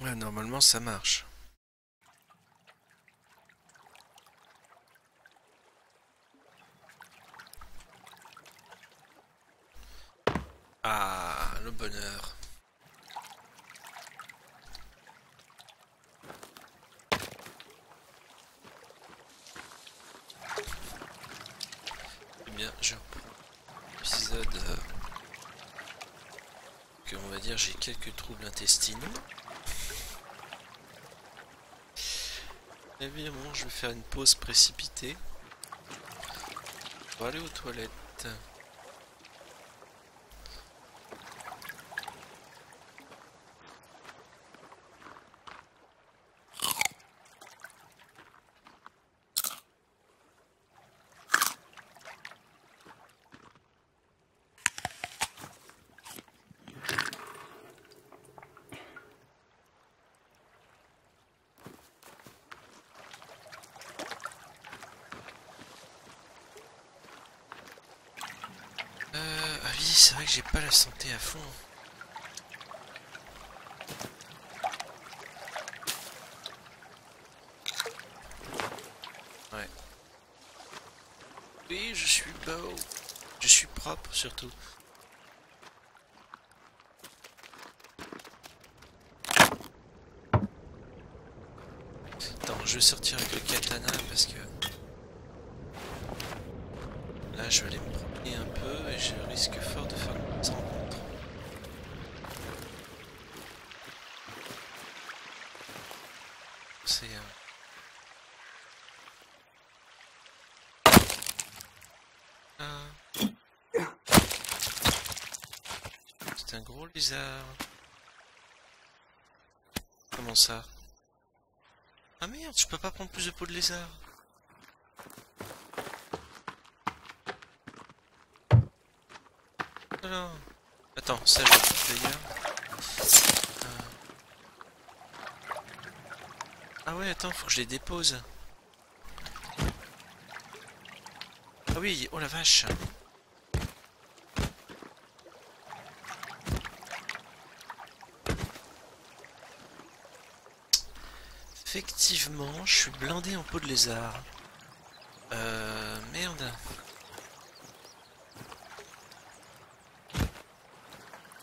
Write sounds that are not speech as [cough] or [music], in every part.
Ouais, normalement ça marche. Ah, le bonheur. Eh bien, je reprends l'épisode euh, que on va dire j'ai quelques troubles intestinaux. Évidemment, je vais faire une pause précipitée pour aller aux toilettes. Euh, ah oui, c'est vrai que j'ai pas la santé à fond. Ouais. Oui, je suis beau. Je suis propre surtout. Attends, je vais sortir avec le katana parce que... Je vais aller me promener un peu et je risque fort de faire une rencontre. C'est un... Ah. C'est un gros lézard. Comment ça? Ah merde, je peux pas prendre plus de peau de lézard. Attends, ça je le d'ailleurs. Euh. Ah ouais, attends, faut que je les dépose. Ah oui, oh la vache. Effectivement, je suis blindé en peau de lézard. Euh... Merde.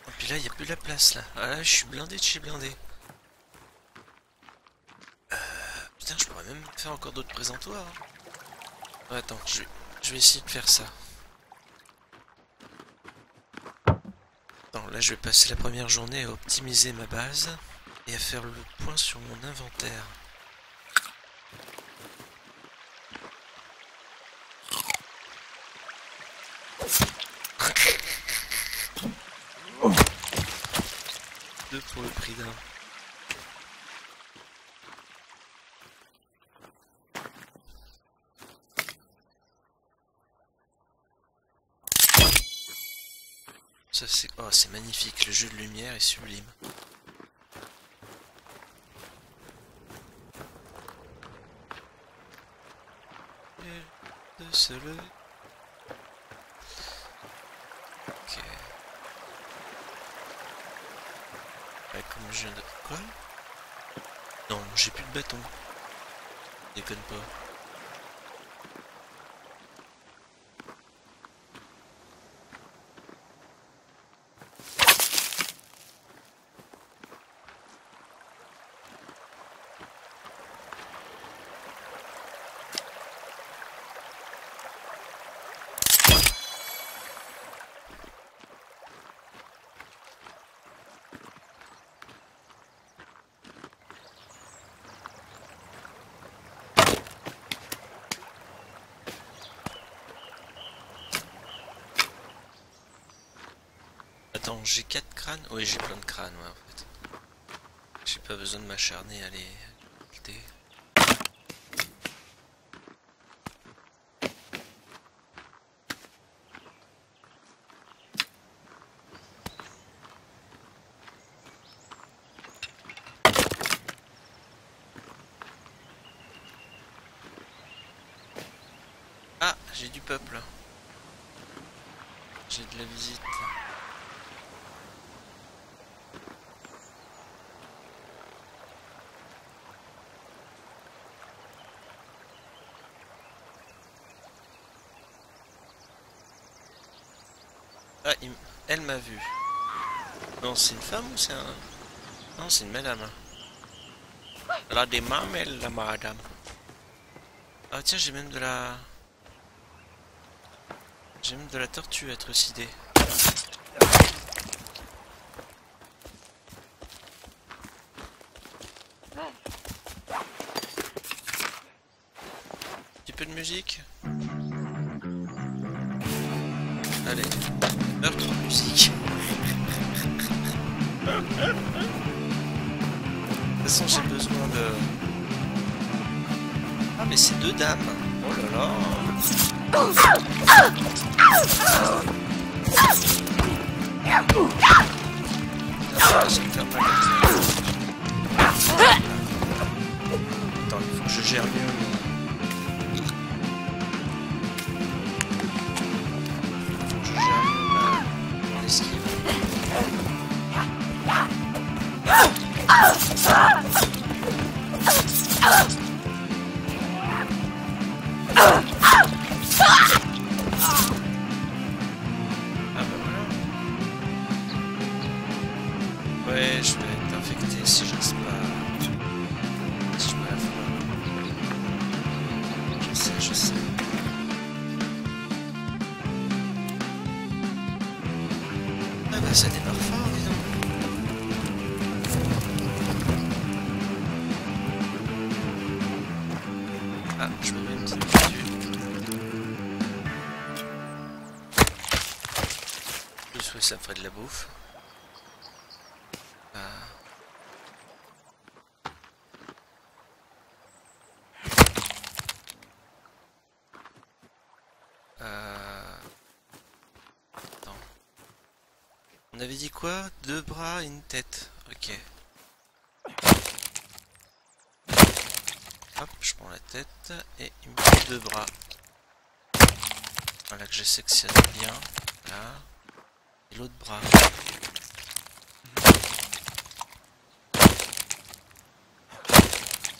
Et puis là, il n'y a plus la place là. Ah là, je suis blindé de chez blindé. Euh... Putain, je pourrais même faire encore d'autres présentoirs. hein. Attends, je vais... je vais essayer de faire ça. Attends, là, je vais passer la première journée à optimiser ma base et à faire le point sur mon inventaire. Deux Ça c'est oh c'est magnifique, le jeu de lumière est sublime lever. Ok. Je viens de... Quoi Non, j'ai plus de bâton. Déconne pas. J'ai 4 crânes Oui, j'ai plein de crânes, ouais, en fait. J'ai pas besoin de m'acharner à les builder. Ah, j'ai du peuple. J'ai de la visite. Ah, il elle m'a vu. Non, c'est une femme ou c'est un... Non, c'est une madame. Elle a des mamelles, la madame. Ah tiens, j'ai même de la... J'ai même de la tortue atrocidée. Petit peu de musique? Allez, De toute façon, j'ai besoin de... Ah, mais c'est deux dames. Oh là là. Attends, il faut que je gère mieux. Et il me faut deux bras. Voilà que je sectionne bien. Là. Et l'autre bras.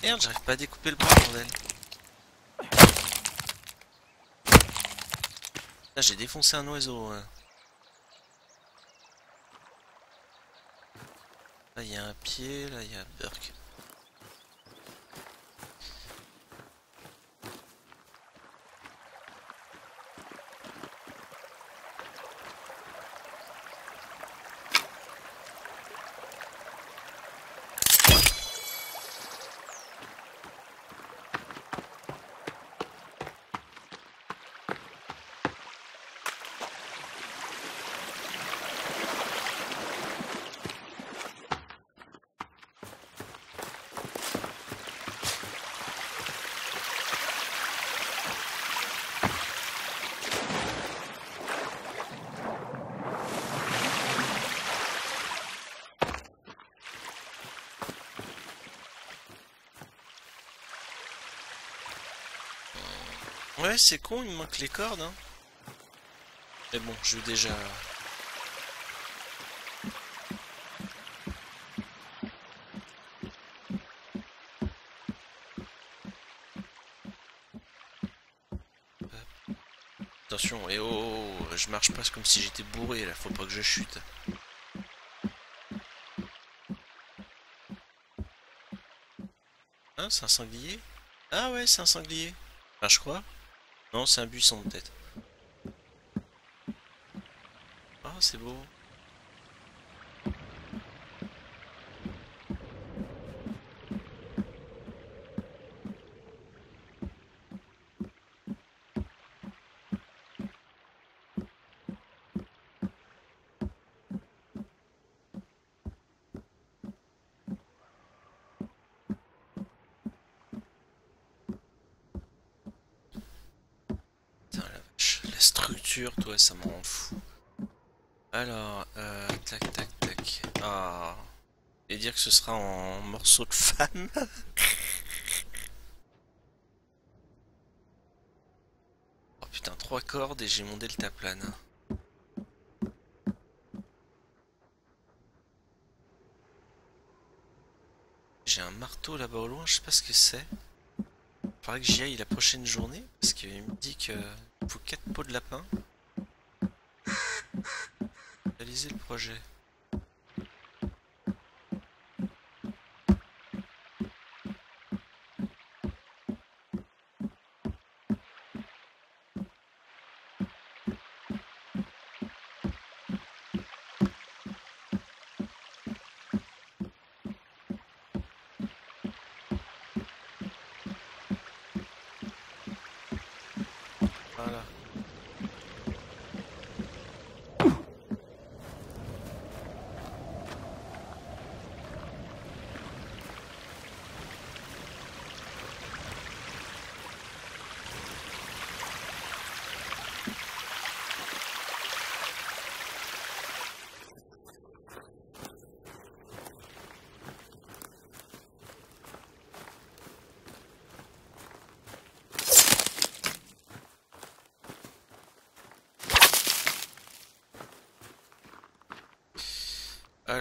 Merde, j'arrive pas à découper le bras, bordel. Là, j'ai défoncé un oiseau. Là, il y a un pied, là, il y a un Ouais, c'est con, il me manque les cordes. Hein. Mais bon, je vais déjà... Attention, et oh, oh, oh, je marche pas comme si j'étais bourré là, faut pas que je chute. Hein, c'est un sanglier? Ah ouais, c'est un sanglier. Je crois. Non, c'est un buisson peut-être. Ah, c'est beau. Ça m'en rend fou. Alors, euh, tac, tac, tac. Ah. Et dire que ce sera en morceaux de femme. [laughs] oh putain, trois cordes et j'ai mon deltaplane. J'ai un marteau là-bas au loin, je sais pas ce que c'est. Faudrait que j'y aille la prochaine journée parce qu'il me dit que faut 4 pots de lapin. Réaliser le projet.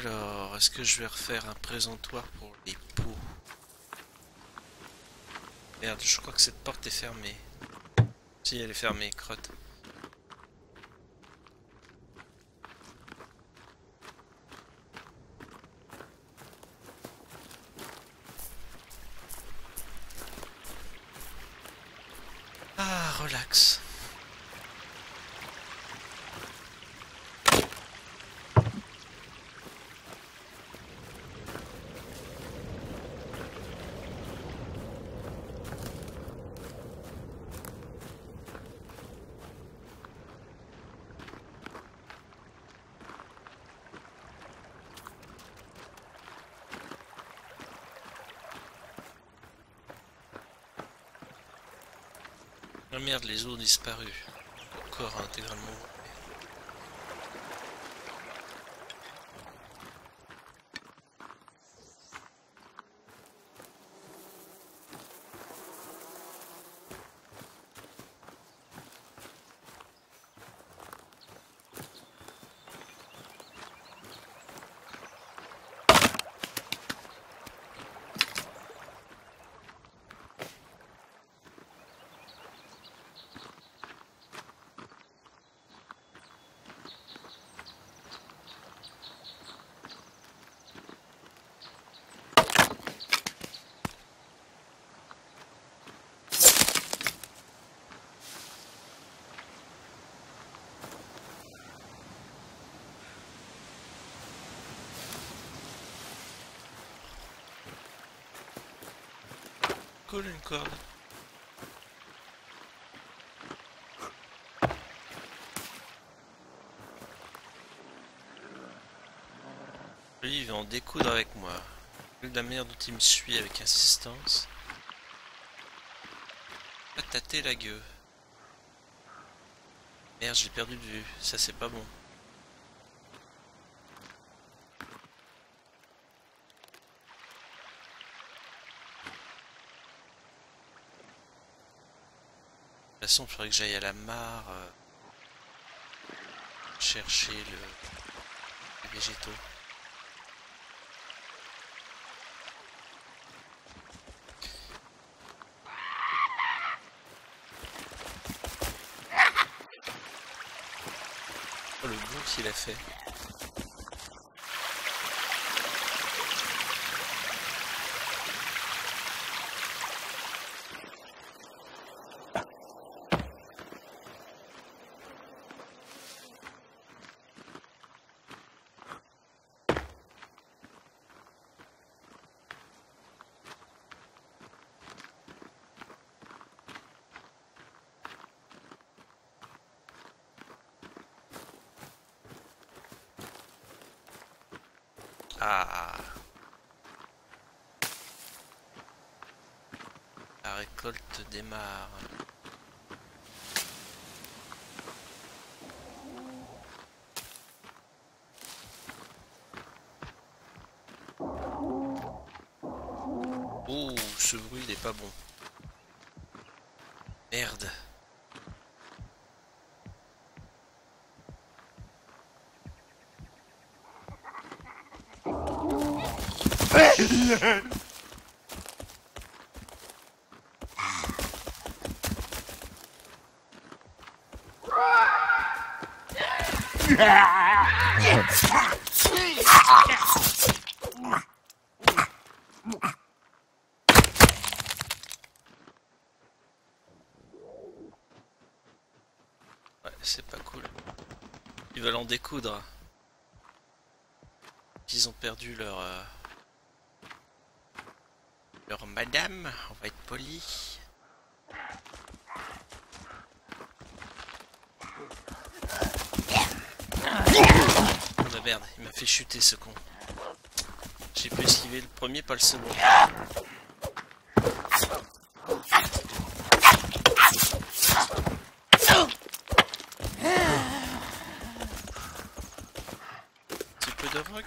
Alors, est-ce que je vais refaire un présentoir pour les pots Merde, je crois que cette porte est fermée. Si, elle est fermée, crotte. Ah, relax. Ah merde, les os ont disparu. Corps intégralement Colle une corde. Lui, il va en découdre avec moi. De la manière dont il me suit avec insistance. Va tâter la gueule. Merde, j'ai perdu de vue. Ça, c'est pas bon. De toute façon, il faudrait que j'aille à la mare euh, chercher le... végétaux. Oh, le bon qu'il a fait. démarre. Oh, ce bruit n'est pas bon. Merde. [laughs] c'est pas cool. Ils veulent en découdre. Ils ont perdu leur... Euh, leur madame, on va être poli. Fait chuter ce con. J'ai pu esquiver le premier, pas le second. Petit peu de rock.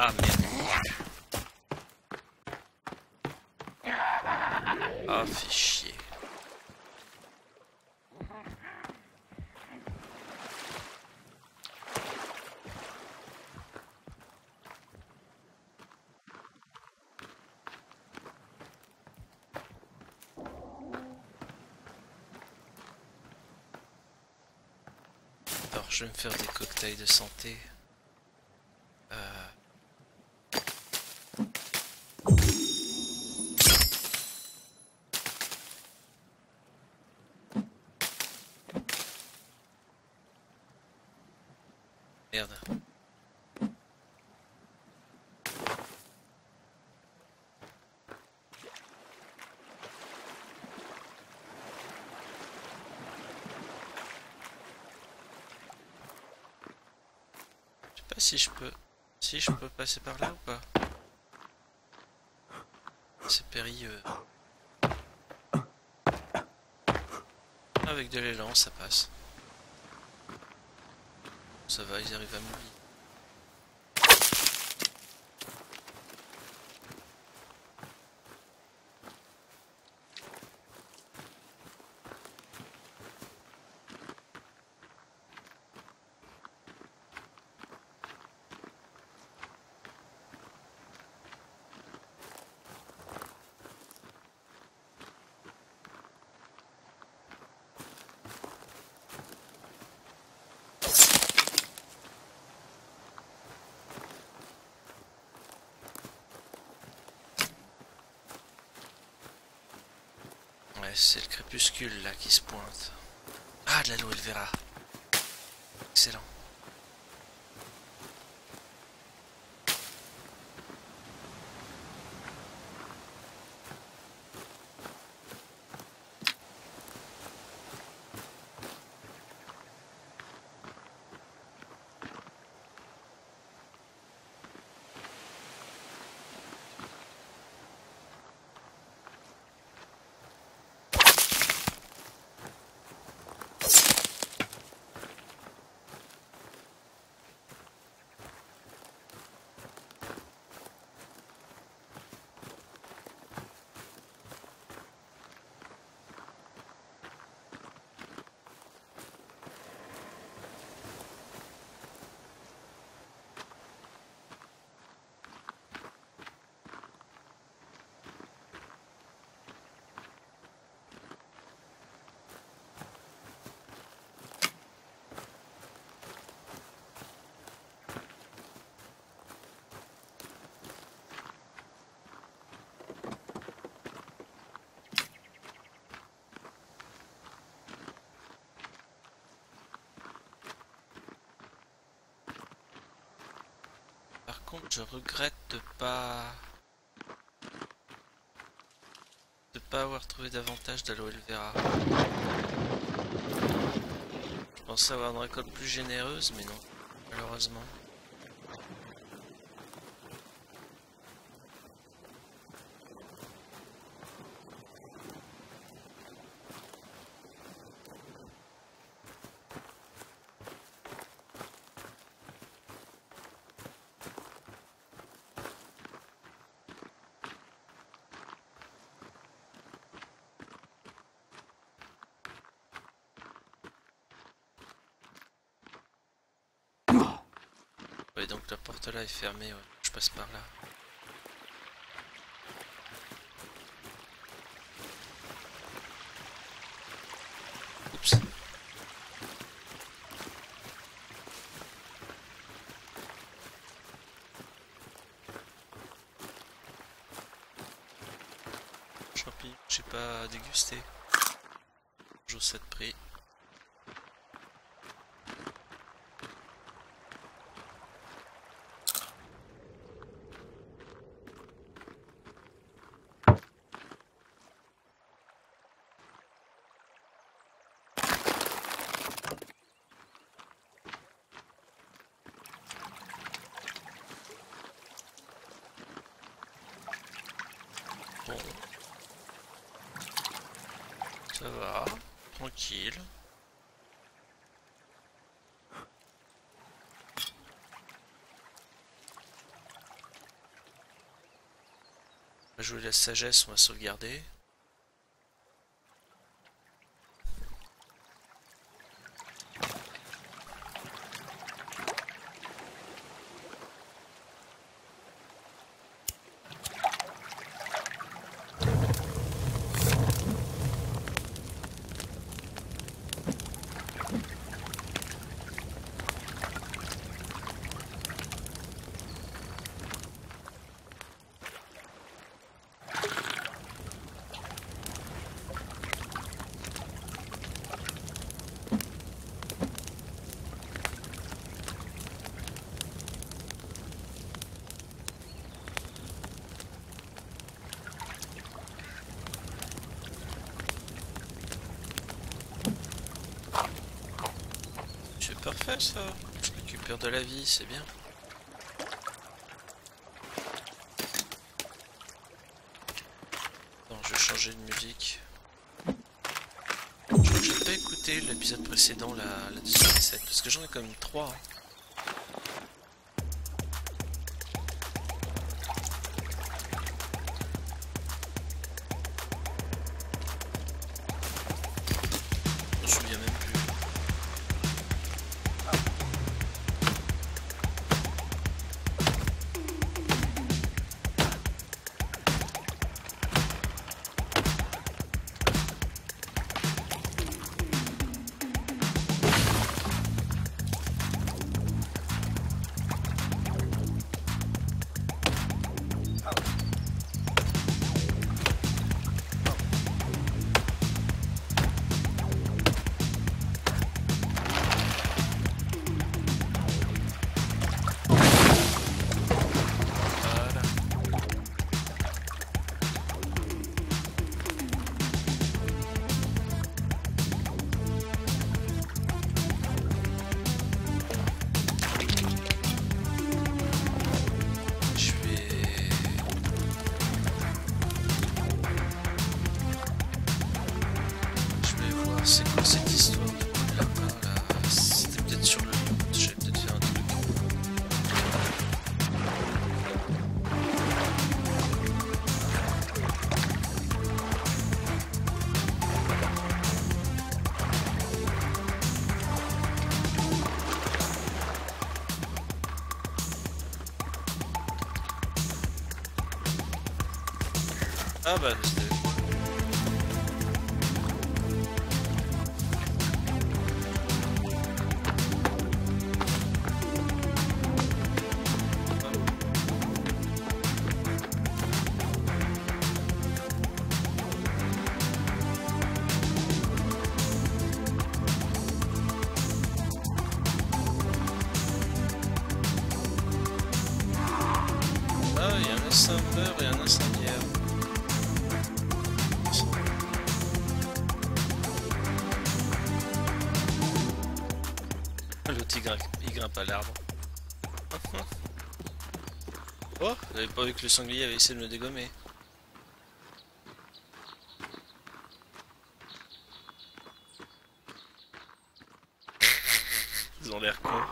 Ah merde. Ah, chier. Alors, je vais me faire des cocktails de santé. Euh... Merde. Je sais pas si je peux... Si je peux passer par là ou pas? C'est périlleux. Avec de l'élan, ça passe. Ça va, ils arrivent à m'oublier. C'est le crépuscule là qui se pointe. Ah, de l'aloe vera. Excellent. Contre, je regrette de pas... de pas avoir trouvé davantage d'aloe vera. Je pensais avoir une récolte plus généreuse, mais non, malheureusement. donc la porte là est fermée, je passe par là. Oups. Champi, j'ai pas dégusté. Joue 7 prix. Ça va, tranquille. On va jouer la sagesse, on va sauvegarder. parfait ça. Je récupère de la vie, c'est bien. Je vais changer de musique. Je n'ai pas écouté l'épisode précédent, la, la 17, parce que j'en ai quand même 3. Ah bah que le sanglier avait essayé de me dégommer. Ils ont l'air cons.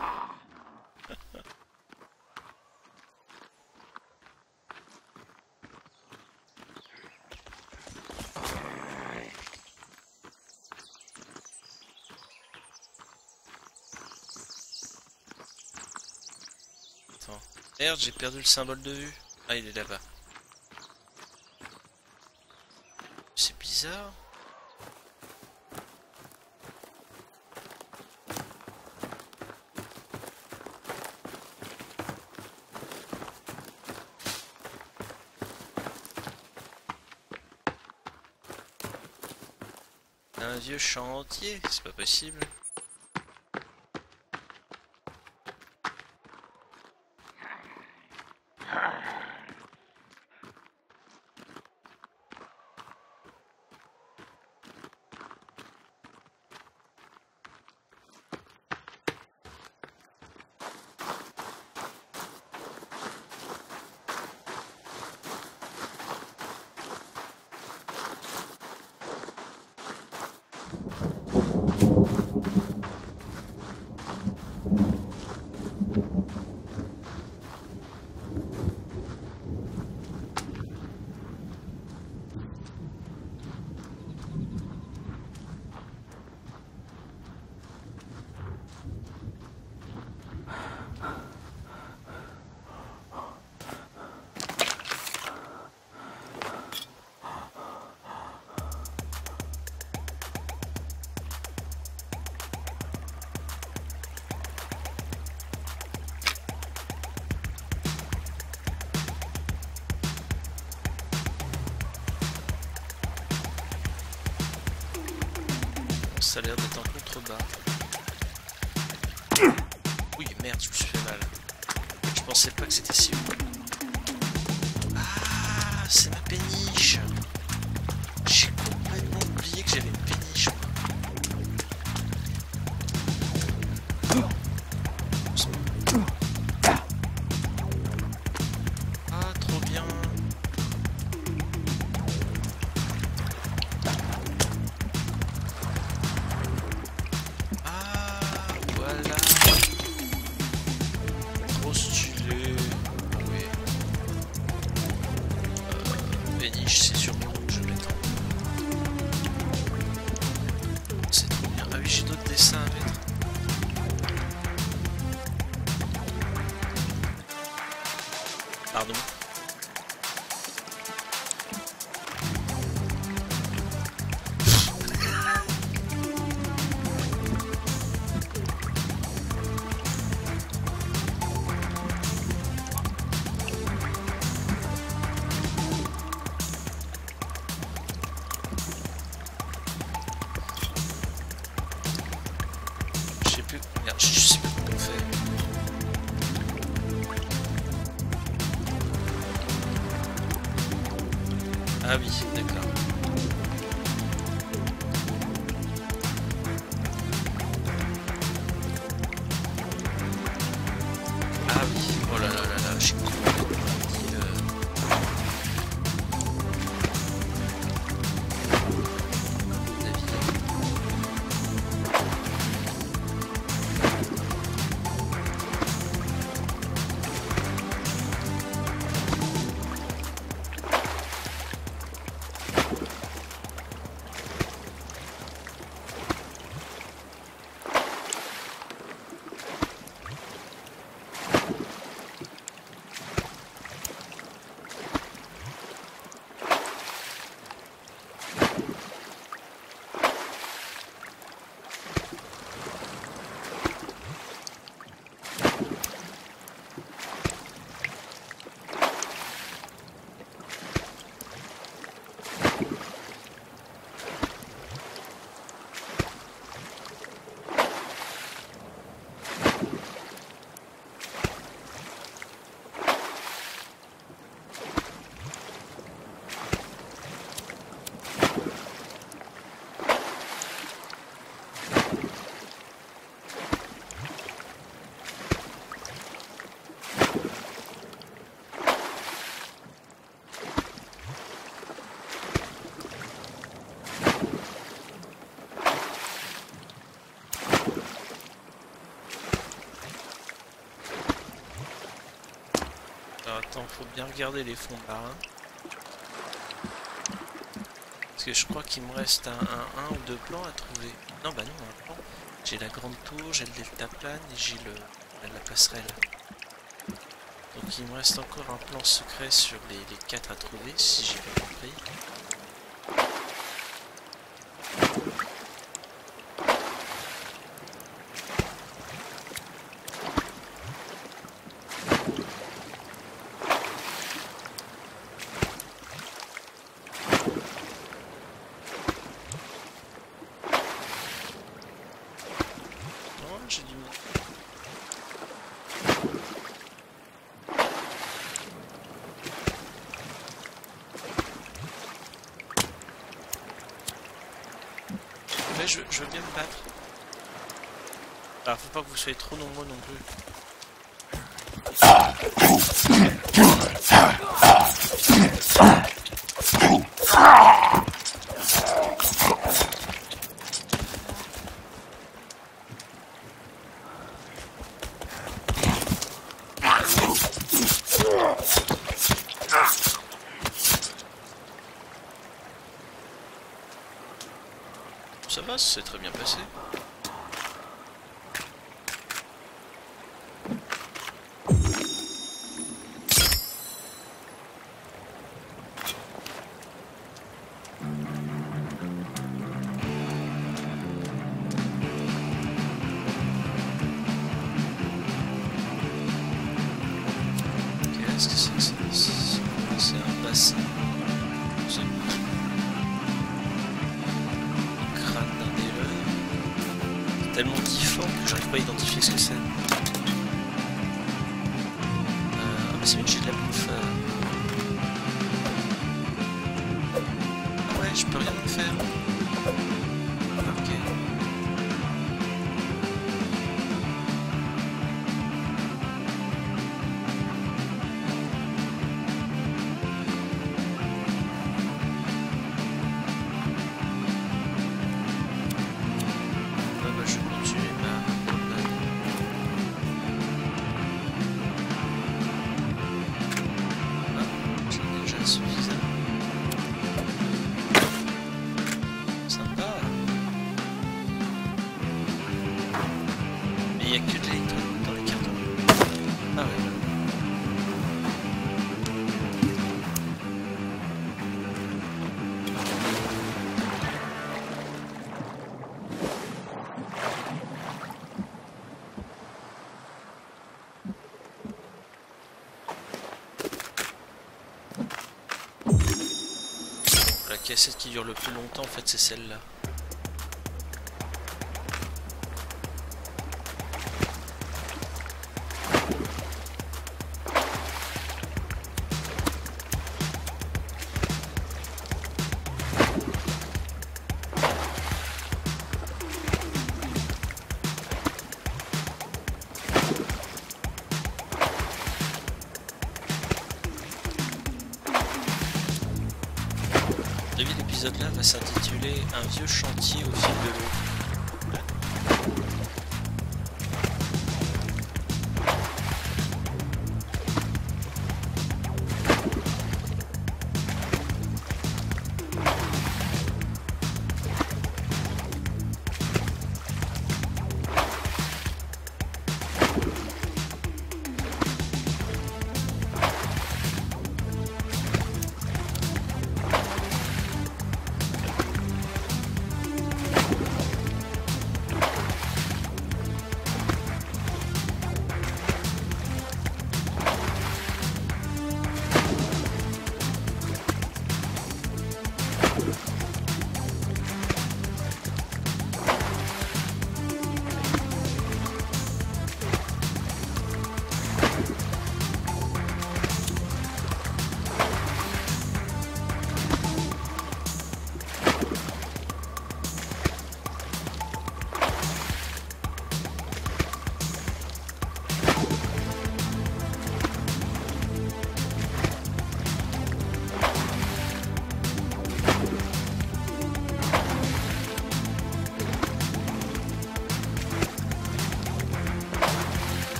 Attends. Merde, j'ai perdu le symbole de vue. Ah, il est là-bas. C'est bizarre. Un vieux chantier, c'est pas possible. Ça a l'air d'être en contrebas. Oui, merde, je me suis fait mal. Je pensais pas que c'était si haut. Attends, faut bien regarder les fonds marins. Parce que je crois qu'il me reste un, un, ou deux plans à trouver. Non, bah non, un plan. J'ai la grande tour, j'ai le deltaplane et j'ai le la passerelle. Donc il me reste encore un plan secret sur les, les quatre à trouver, si j'ai bien compris. Je, veux bien me battre. Ah, faut pas que vous soyez trop nombreux non plus. C'est très bien passé. Cassette qui dure le plus longtemps, en fait, c'est celle-là.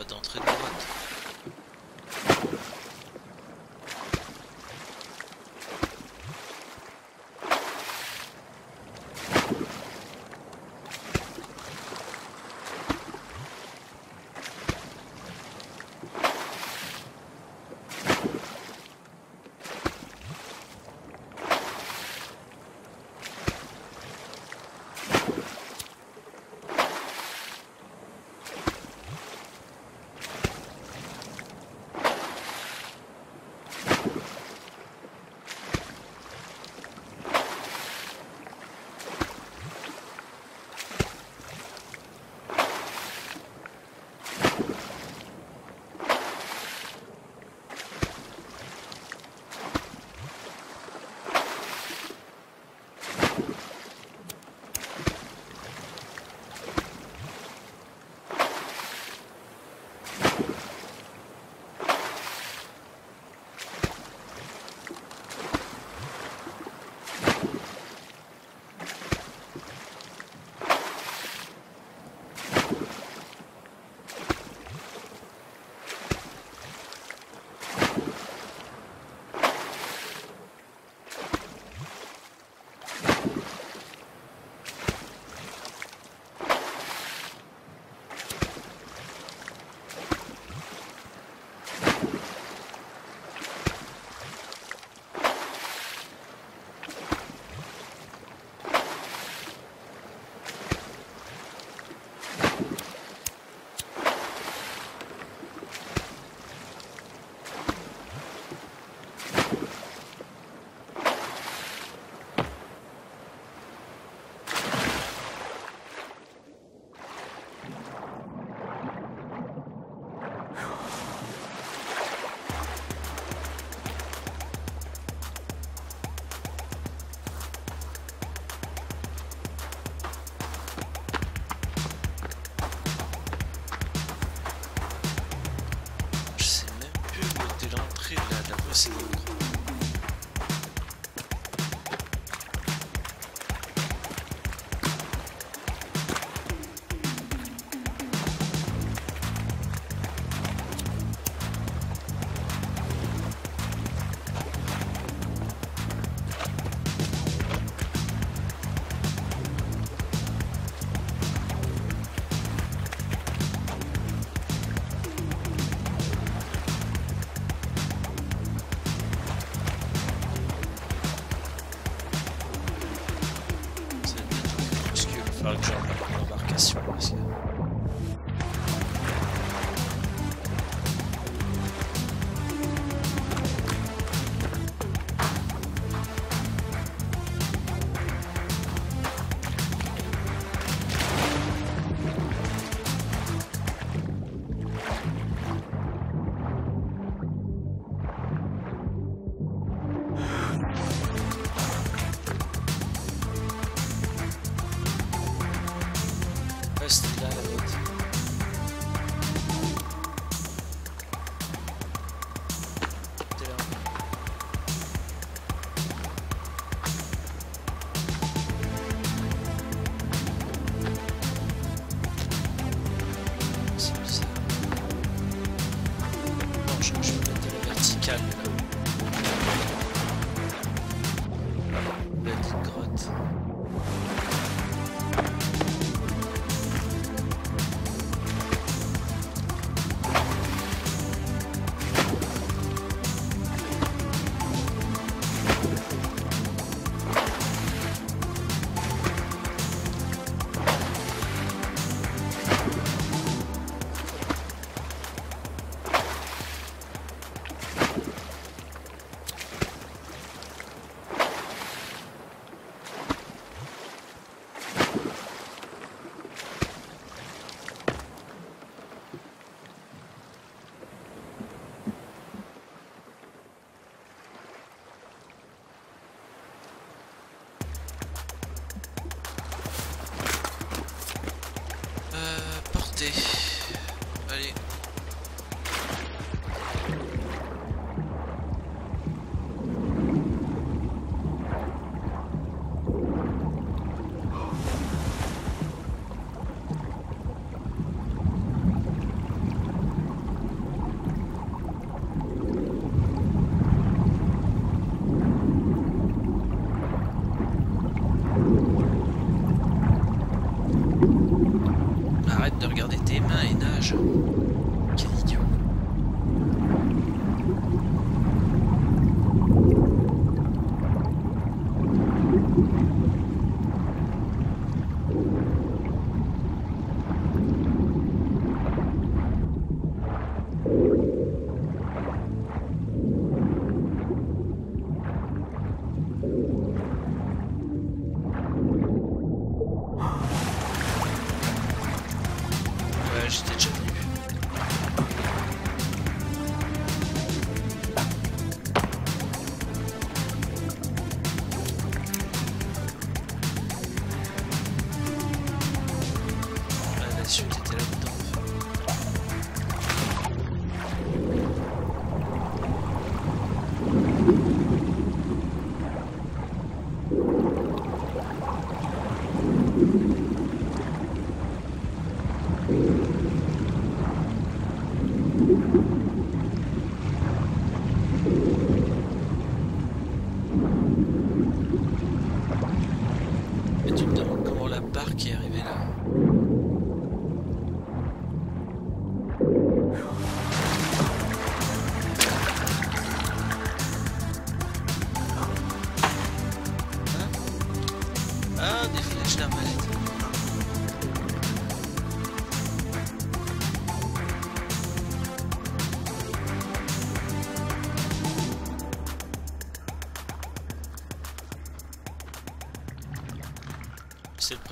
Pas d'entrée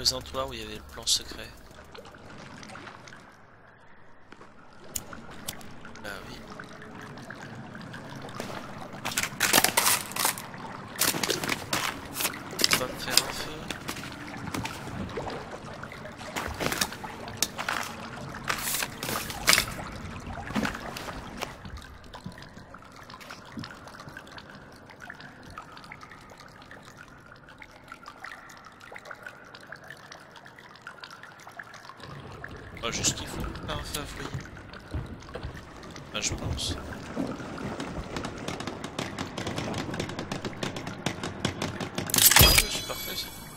besoin de toi où il y avait bah, je pense. Oh, je suis parfait.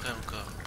回 encore.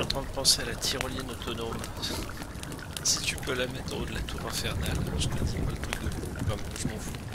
Je suis en train de penser à la tyrolienne autonome. Si tu peux la mettre en haut de la tour infernale, je te dis pas le truc de... Enfin, je m'en fous.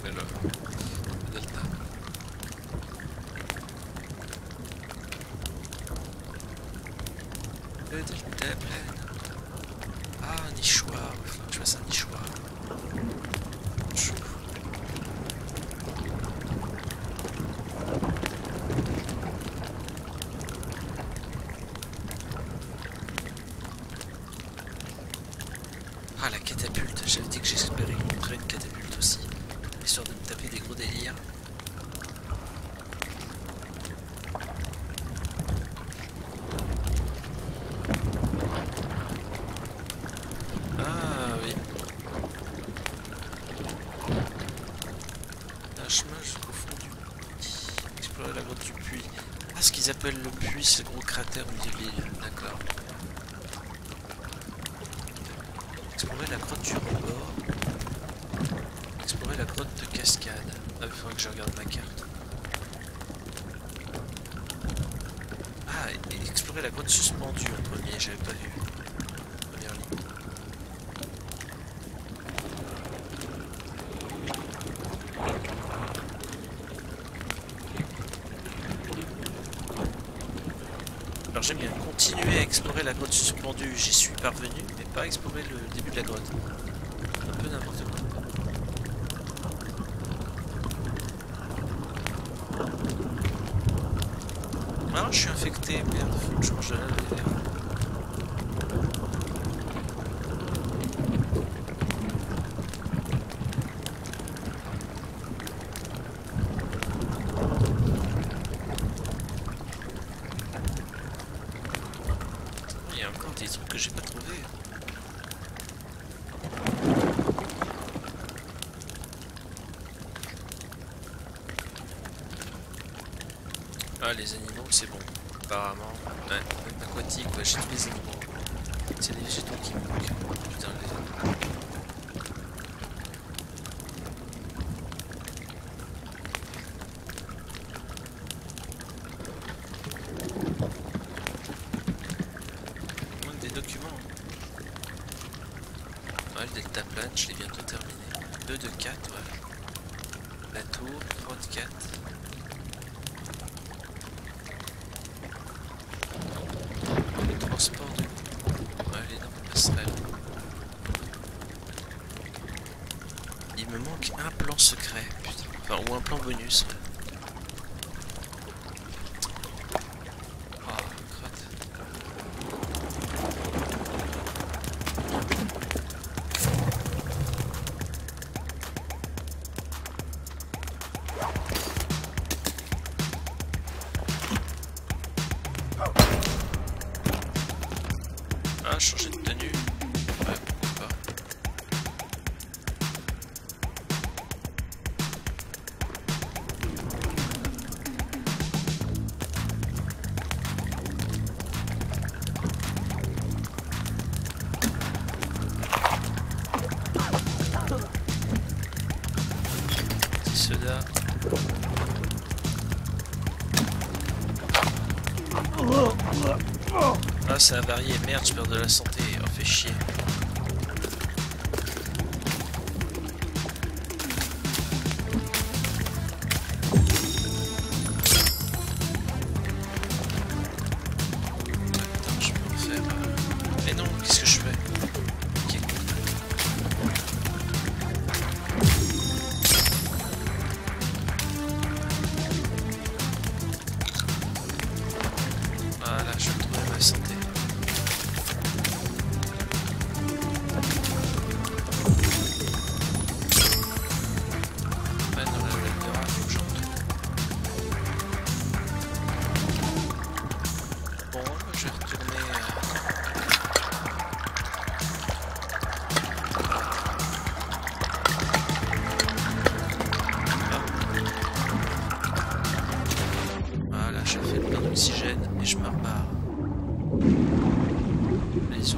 j'aime bien. Continuer à explorer la grotte suspendue, j'y suis parvenu, mais pas explorer le début de la grotte. Ah, les animaux, c'est bon. Apparemment. Ouais, même aquatique, ouais, j'ai les animaux. C'est les végétaux qui me manquent. Putain, les animaux. merde, je perds de la santé, oh fais chier. l'oxygène et je me repars. Allez,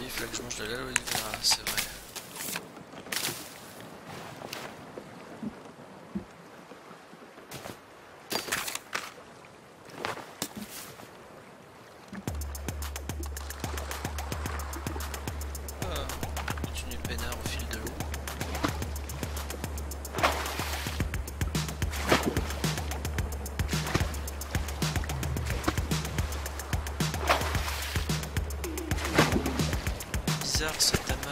Il là que je mange de la Sit down.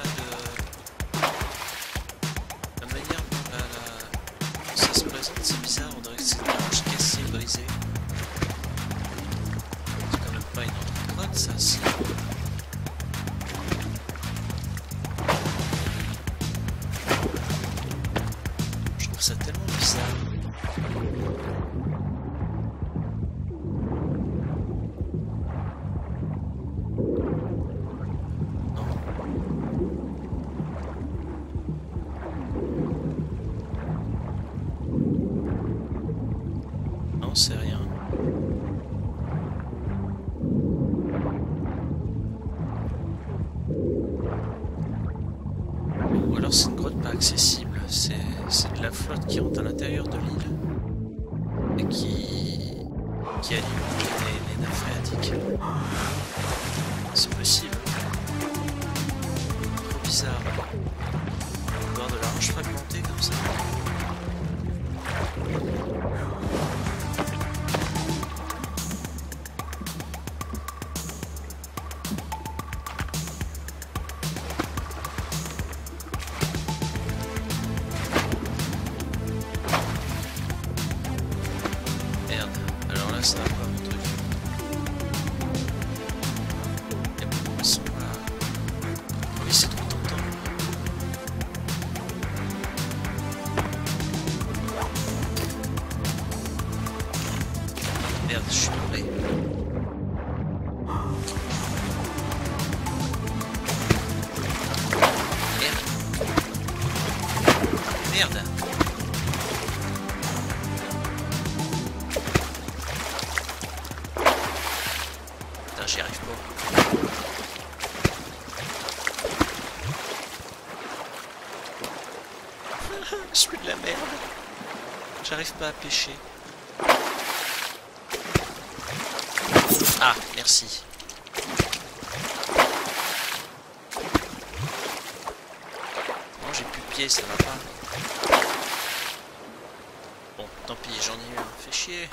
j'arrive pas à pêcher. Ah, merci. Non, j'ai plus de pied, ça va pas. Bon, tant pis, j'en ai eu un. Fais chier.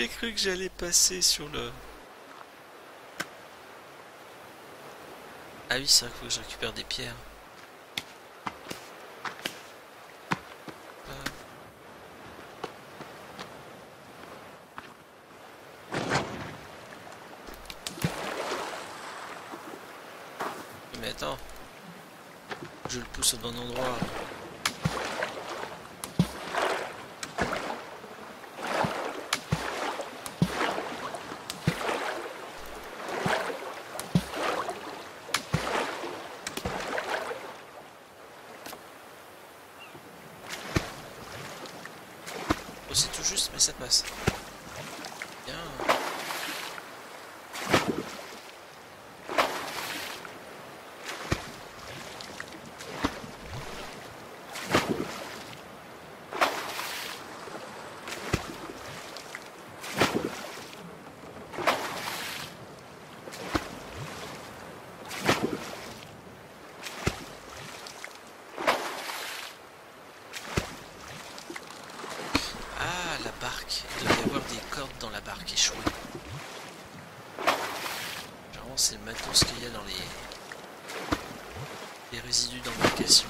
J'ai cru que j'allais passer sur le... Ah oui, c'est vrai que je récupère des pierres. c'est le matos qu'il y a dans les, résidus d'embarcation.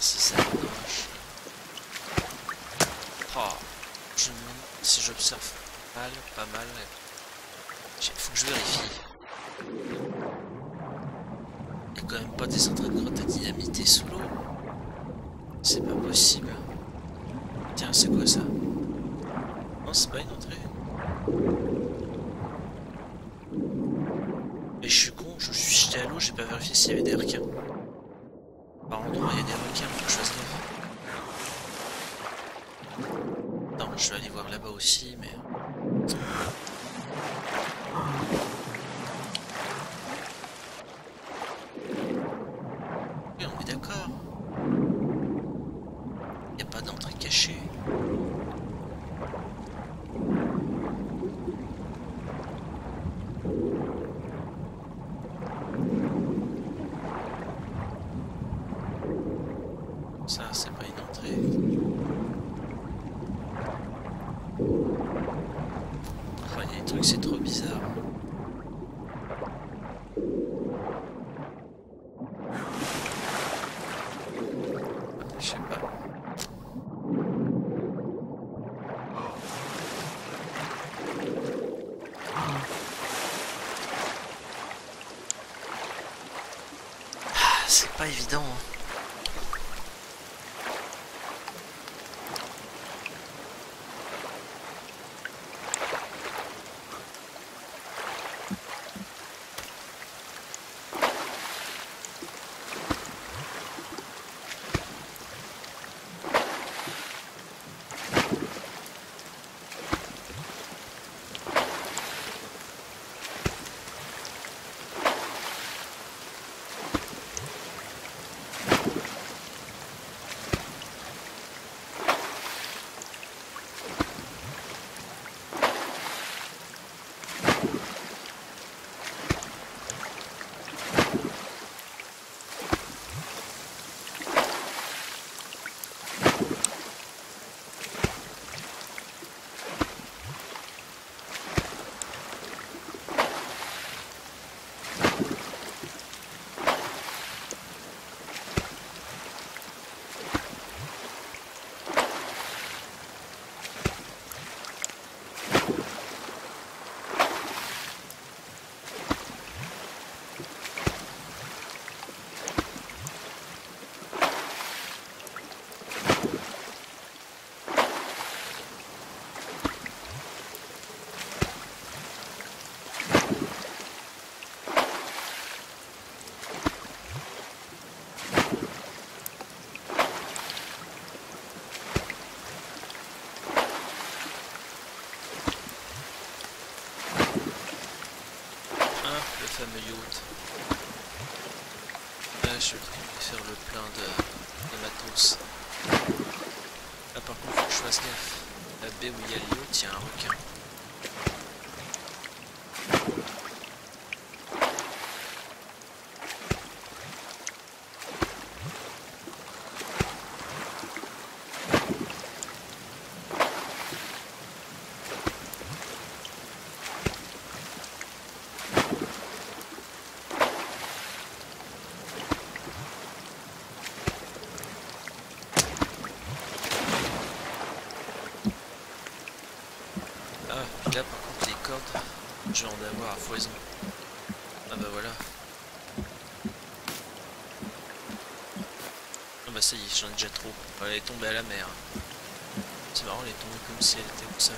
C'est ça marche. Oh, je si j'observe mal, pas mal. Faut que je vérifie. Il quand même pas des entrées de grotte à dynamiter sous l'eau. C'est pas possible. Tiens, c'est quoi ça? Non, c'est pas une entrée. Mais je suis con, je suis jeté à l'eau, j'ai pas vérifié s'il y avait des requins. Par endroit, il y a des requins, fasse gaffe. Non, je vais aller voir là-bas aussi, mais... où il y a y a un requin. Ah, puis là par contre les cordes, je vais en avoir à foison. Ah bah voilà. Ah bah ça y est, j'en ai déjà trop. Elle est tombée à la mer. C'est marrant, elle est tombée comme si elle était au sol.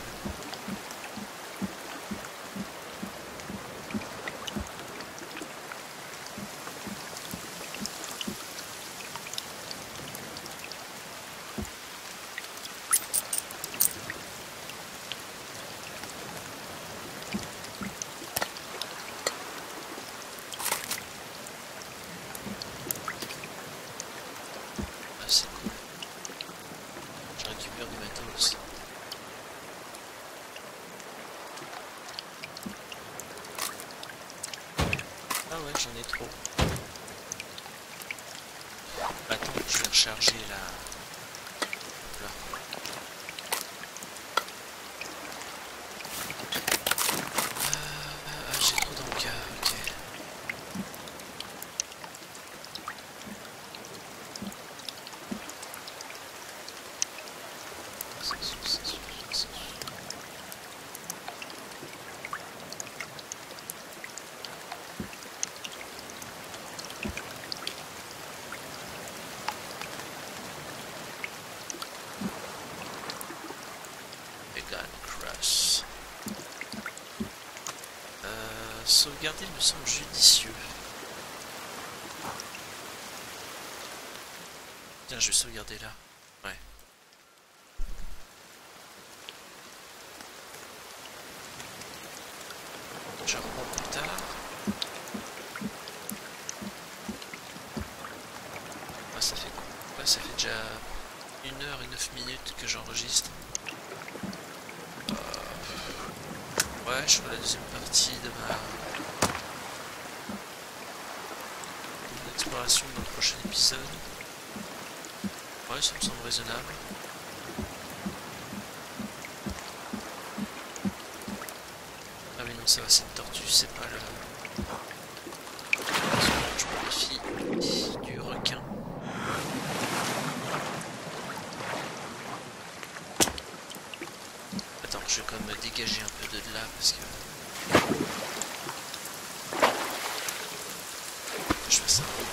Ah, c'est cool. Je récupère du matos. Ah ouais, j'en ai trop. Attends, je vais recharger la... Hop là. Ah, ah, j'ai trop dans le cas, ok. Sauvegarder me semble judicieux. Tiens, je vais sauvegarder là. Ouais. Je reprends plus tard. Ah, ça fait quoi? Ça fait déjà 1 heure et 9 minutes que j'enregistre. Euh, ouais, je ferai la deuxième partie de ma de l'exploration dans le prochain Ouais, ça me semble raisonnable. Ah mais non, ça va, c'est une tortue, c'est pas le... Je me méfie du requin. Attends, je vais quand même me dégager un peu de là parce que... Je fasse un tour.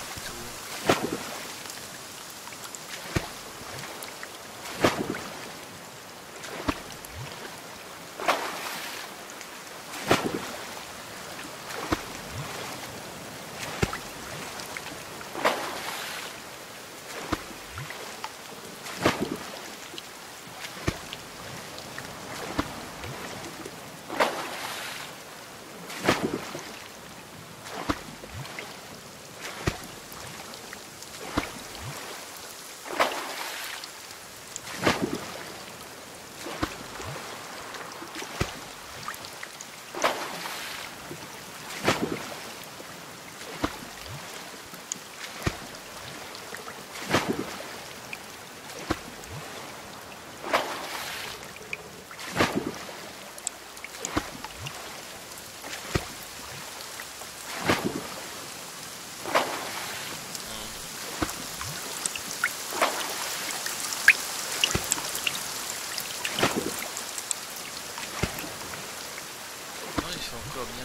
Non, il fait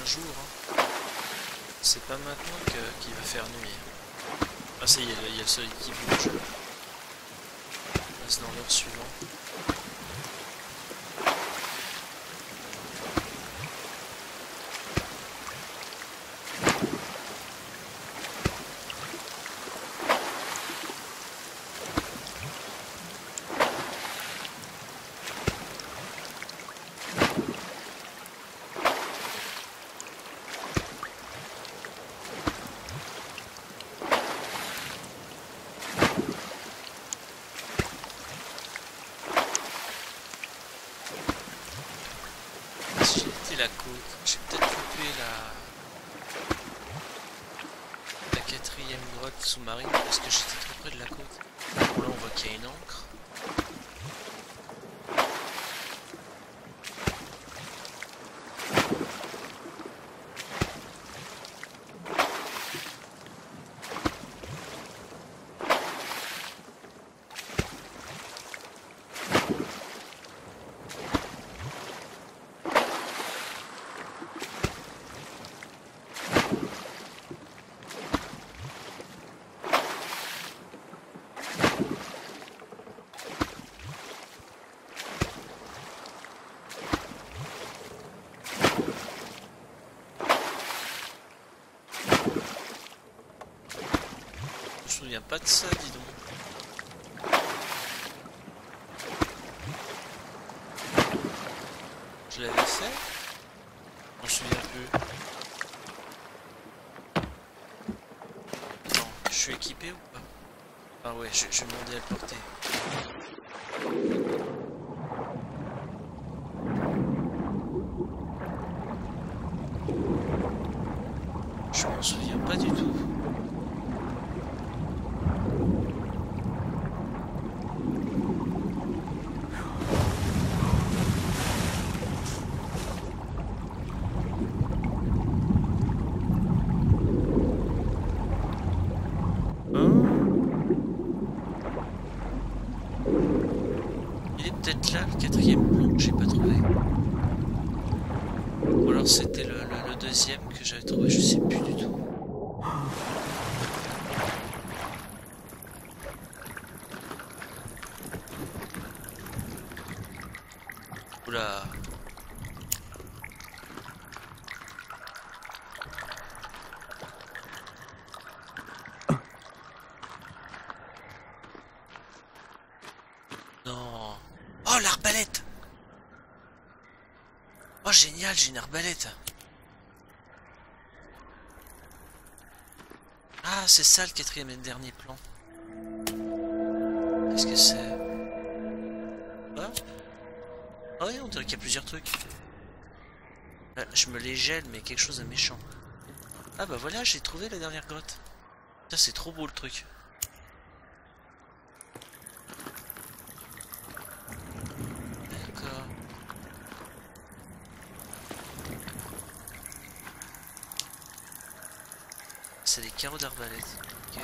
bien jour. hein. C'est pas maintenant qu'il va faire nuit. Ah ça y est, il y a le soleil qui bouge. On passe dans l'heure suivante. Si j'ai été côte, j'ai peut-être coupé la... la quatrième grotte sous-marine parce que j'étais trop près de la côte. Bon là on voit qu'il y a une encre. Je me souviens pas de ça, dis donc. Je l'avais fait Je m'en souviens plus. Attends, je suis équipé ou pas? Ah ouais, je, je vais demander à le porter. Je m'en souviens pas du tout. Hein Il est peut-être là, le quatrième plomb que j'ai pas trouvé. Ou alors c'était le, le- le deuxième que j'avais trouvé, je sais plus du tout. Oula. non. Oh, l'arbalète J'ai une arbalète. Ah, c'est ça le quatrième et dernier plan. Qu'est-ce que c'est? Ah Ah oui, on dirait qu'il y a plusieurs trucs. Là, je me les gèle, mais quelque chose de méchant. Ah bah voilà, j'ai trouvé la dernière grotte. Ça, c'est trop beau le truc. D'accord. C'est des carreaux d'arbalète. Ok.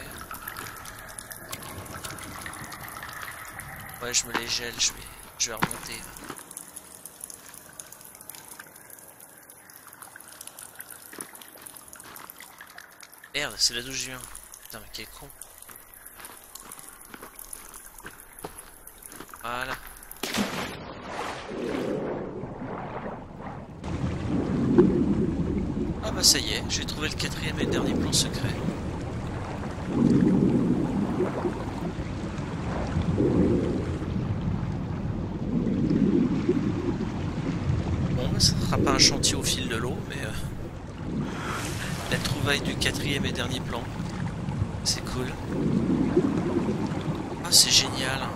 Ouais, je me les gèle, je vais, je vais remonter. Merde, c'est là d'où je viens. Putain, mais quel con. Voilà. Ah bah ça y est, j'ai trouvé le quatrième et dernier plan secret. Bon, ça sera pas un chantier au fil de l'eau, mais euh, la trouvaille du quatrième et dernier plan, c'est cool. Ah, c'est génial.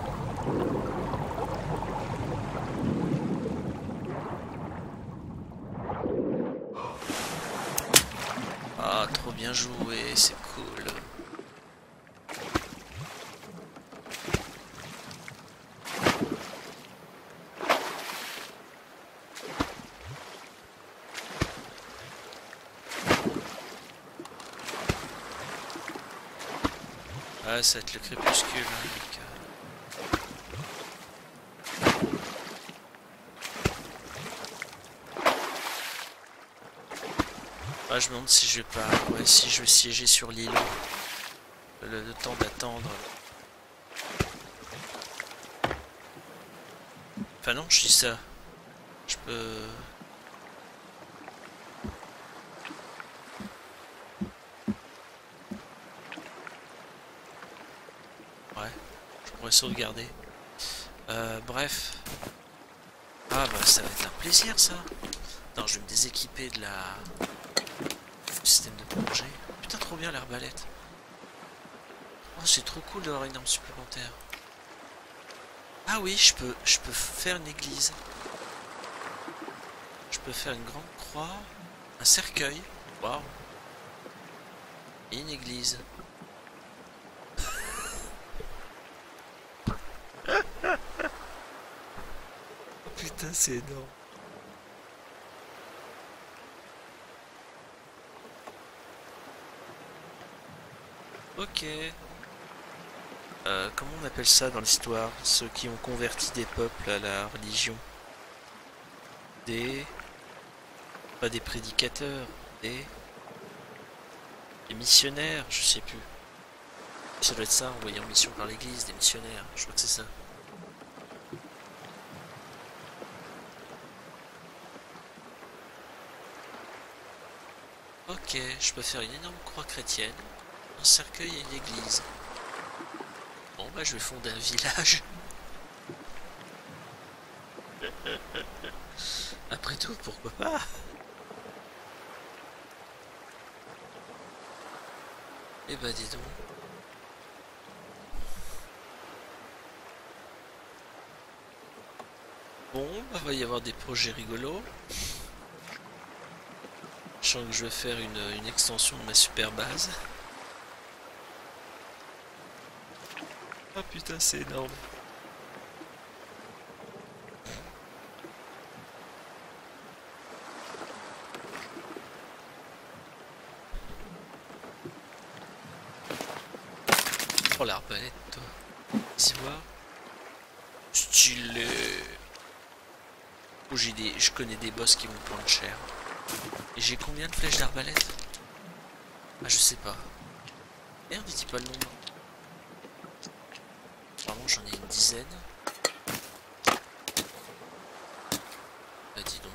Ah, trop bien joué, c'est cool. Ça va être le crépuscule. hein, euh. Ah, je me demande si je vais pas. Ouais, si je vais siéger sur l'île. Le, le temps d'attendre. Enfin, non, je dis ça. Je peux. Ouais, je pourrais sauvegarder. Euh, bref. Ah bah ça va être un plaisir ça. Non, je vais me déséquiper de la... système de plongée. Putain, trop bien l'arbalète. Oh, c'est trop cool d'avoir une arme supplémentaire. Ah oui, je peux, je peux faire une église. Je peux faire une grande croix, un cercueil. Waouh. Une église. Oh c'est énorme. Ok. Euh, comment on appelle ça dans l'histoire Ceux qui ont converti des peuples à la religion? Des... Pas des prédicateurs, des... Des missionnaires, je sais plus. Ça doit être ça, envoyé en mission par l'église, des missionnaires, je crois que c'est ça. Ok, je peux faire une énorme croix chrétienne, un cercueil et une église. Bon bah je vais fonder un village. [laughs] Après tout, pourquoi pas? Eh bah dis donc. Bon, bah va y avoir des projets rigolos. Que je vais faire une, extension de ma super base. Ah putain, c'est énorme. Oh l'arbalète, toi. Vas-y voir. Stylé. Oh, j'ai des... Je connais des boss qui vont prendre cher. Et j'ai combien de flèches d'arbalète Ah, je sais pas. Merde, dis pas le nombre. Apparemment, j'en ai une dizaine. Bah, dis donc.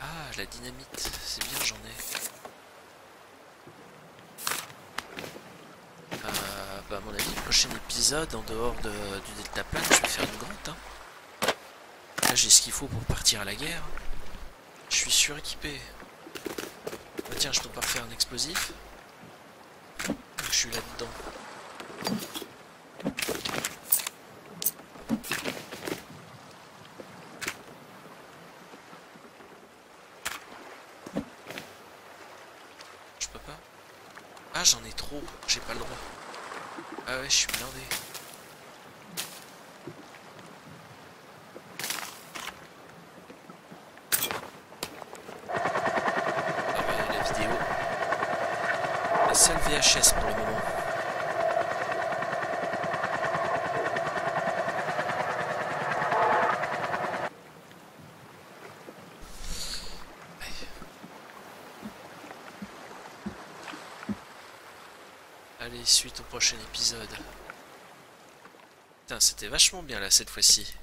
Ah, la dynamite. C'est bien, j'en ai. Euh, bah à mon avis, le prochain épisode, en dehors de, du Delta Plane, je vais faire une grotte. Hein. J'ai ce qu'il faut pour partir à la guerre. Je suis suréquipé. Bah tiens, je peux pas faire un explosif. je suis là-dedans. Je peux pas? Ah, j'en ai trop. J'ai pas le droit. Ah ouais, je suis blindé. Ah la vidéo. La seule VHS pour le moment. Allez, suite au prochain épisode. Putain, c'était vachement bien là cette fois-ci.